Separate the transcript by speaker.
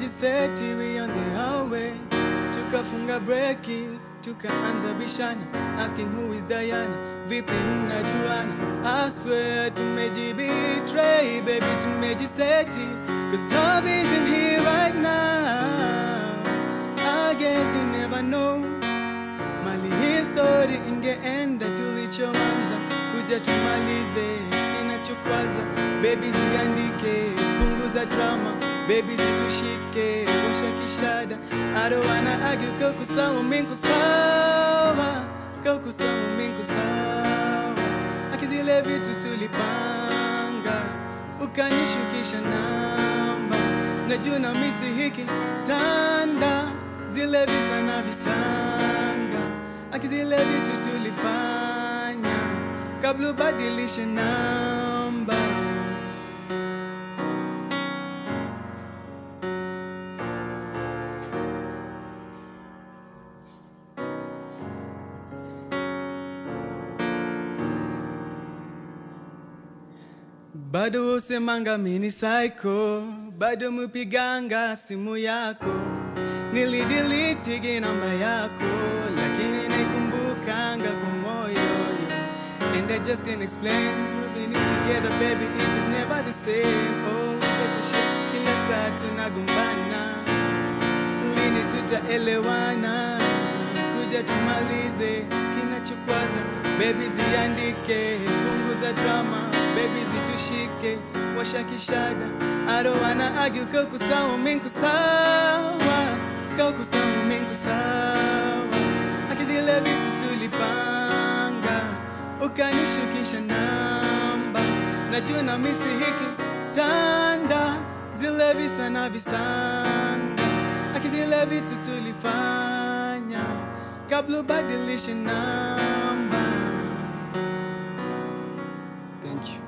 Speaker 1: tumejiseti we on the highway. Tukafunga breki tukaanza bishana asking who is Diana? Vipi mnajuana? I swear tumejibetray baby tumejiseti cause love isn't here right now. I guess you never know. Mali histori ingeenda tulichoanza kuja tumalize kinachokwaza bebi ziandike punguza drama bebi zitushike washa kishada. Arowana agi kaukusawa minkusawa mingu sawa. Akizile vitu tulipanga. Ukanishukisha namba. Najuu na misi hiki tanda. Zile visa na visanga. Akizile vitu tulifanya. Kabla ubadilishe namba bado usemanga mini psycho bado mupiganga simu yako. Nilidilitigi namba yako lakini naikumbukanga kwa moyo. And I just can't explain moving it together baby it is never the same. Oh shit kila saa tunagombana. Lini tutaelewana? Kuja tumalize kinachokwaza. Bebi ziandike punguza drama baby zitushike. Washa aro arowana agi kokusawa minkusawa kokusawa minkusawa akizile vitu tulipanga. Ukanishukisha namba. Najua na misi hiki tanda. Zile visa na visanga. Akizile vitu tulifanya. Kabla ubadilishe namba. Thank you.